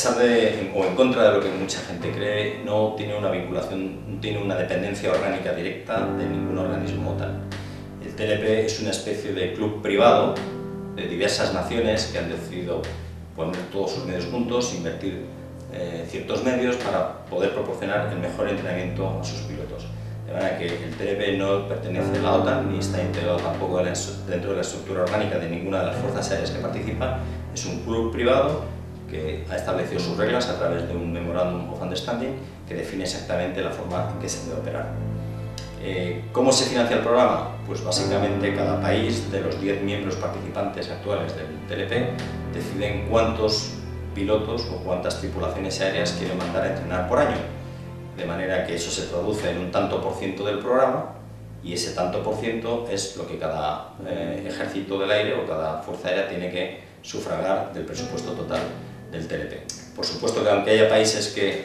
pesar de, o en contra de lo que mucha gente cree, no tiene una vinculación, no tiene una dependencia orgánica directa de ningún organismo tal. El TLP es una especie de club privado de diversas naciones que han decidido poner todos sus medios juntos, invertir eh, ciertos medios para poder proporcionar el mejor entrenamiento a sus pilotos. De manera que el TLP no pertenece a la OTAN ni está integrado tampoco dentro de la estructura orgánica de ninguna de las fuerzas aéreas que participan. Es un club privado que ha establecido sus reglas a través de un Memorandum of Understanding que define exactamente la forma en que se debe operar. Eh, ¿Cómo se financia el programa? Pues básicamente cada país de los 10 miembros participantes actuales del TLP deciden cuántos pilotos o cuántas tripulaciones aéreas quieren mandar a entrenar por año de manera que eso se traduce en un tanto por ciento del programa y ese tanto por ciento es lo que cada eh, ejército del aire o cada fuerza aérea tiene que sufragar del presupuesto total del TLP. Por supuesto que aunque haya países que,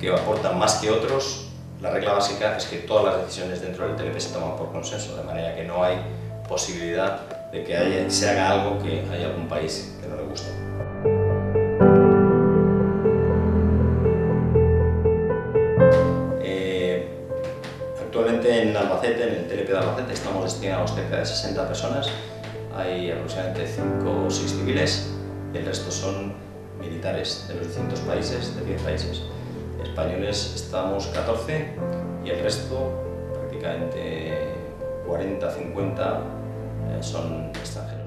que aportan más que otros, la regla básica es que todas las decisiones dentro del TLP se toman por consenso, de manera que no hay posibilidad de que se haga algo que haya algún país que no le guste. en Albacete, en el TLP de Albacete, estamos destinados cerca de 60 personas. Hay aproximadamente 5 o 6 civiles el resto son militares de los distintos países, de 10 países. Españoles estamos 14 y el resto, prácticamente 40, 50, eh, son extranjeros.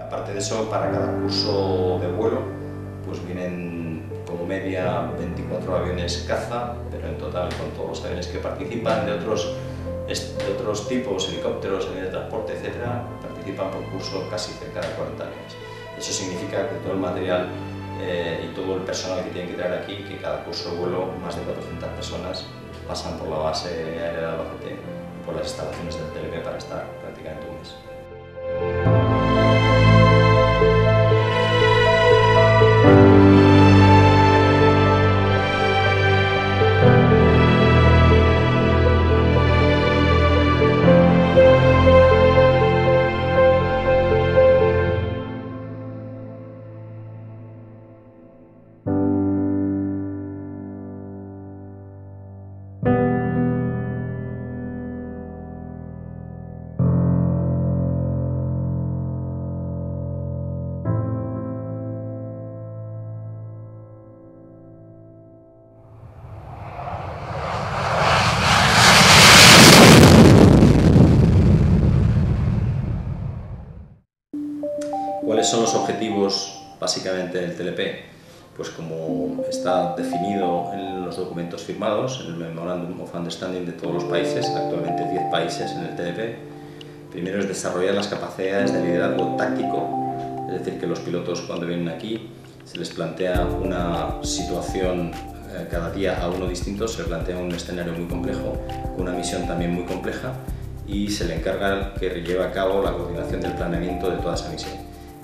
Aparte de eso, para cada curso de vuelo, pues vienen como media 24 aviones caza, pero en total con todos los aviones que participan de otros, de otros tipos, helicópteros, aviones de transporte, etc., participan por curso casi cerca de 40 aviones. Eso significa que todo el material eh, y todo el personal que tienen que traer aquí, que cada curso de vuelo, más de 400 personas pasan por la base aérea de Albacete, por las instalaciones del TLP para estar prácticamente un mes. Básicamente del TLP? Pues como está definido en los documentos firmados, en el Memorandum of Understanding de todos los países, actualmente 10 países en el TLP, primero es desarrollar las capacidades de liderazgo táctico, es decir, que los pilotos cuando vienen aquí se les plantea una situación eh, cada día a uno distinto, se plantea un escenario muy complejo, una misión también muy compleja y se le encarga que lleve a cabo la coordinación del planeamiento de toda esa misión.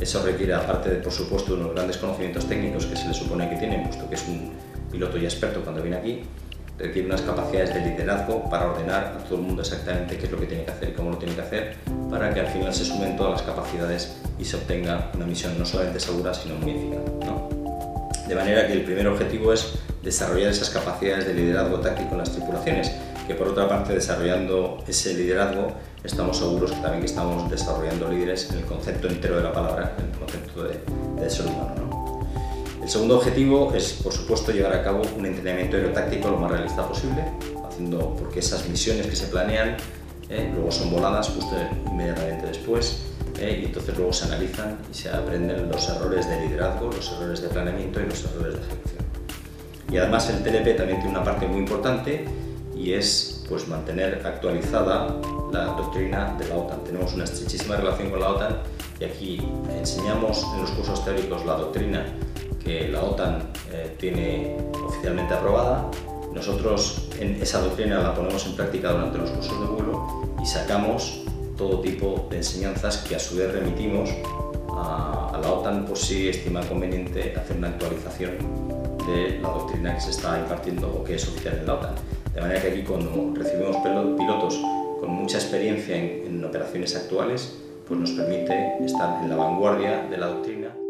Eso requiere, aparte de, por supuesto, unos grandes conocimientos técnicos que se le supone que tiene, puesto que es un piloto y experto cuando viene aquí, requiere unas capacidades de liderazgo para ordenar a todo el mundo exactamente qué es lo que tiene que hacer y cómo lo tiene que hacer, para que al final se sumen todas las capacidades y se obtenga una misión no solamente segura, sino muy eficaz. De manera que el primer objetivo es desarrollar esas capacidades de liderazgo táctico en las tripulaciones, que por otra parte desarrollando ese liderazgo estamos seguros que también que estamos desarrollando líderes en el concepto entero de la palabra, en el concepto de, ser humano. El segundo objetivo es, por supuesto, llevar a cabo un entrenamiento aerotáctico lo más realista posible, haciendo porque esas misiones que se planean eh, luego son voladas justo inmediatamente después eh, y entonces luego se analizan y se aprenden los errores de liderazgo, los errores de planeamiento y los errores de ejecución. Y además el TLP también tiene una parte muy importante y es pues, mantener actualizada la doctrina de la OTAN. Tenemos una estrechísima relación con la OTAN y aquí enseñamos en los cursos teóricos la doctrina que la OTAN eh, tiene oficialmente aprobada. Nosotros en esa doctrina la ponemos en práctica durante los cursos de vuelo y sacamos todo tipo de enseñanzas que a su vez remitimos a, a la OTAN por si estima conveniente hacer una actualización de la doctrina que se está impartiendo o que es oficial en la OTAN. De manera que aquí cuando recibimos pilotos con mucha experiencia en, operaciones actuales, pues nos permite estar en la vanguardia de la doctrina.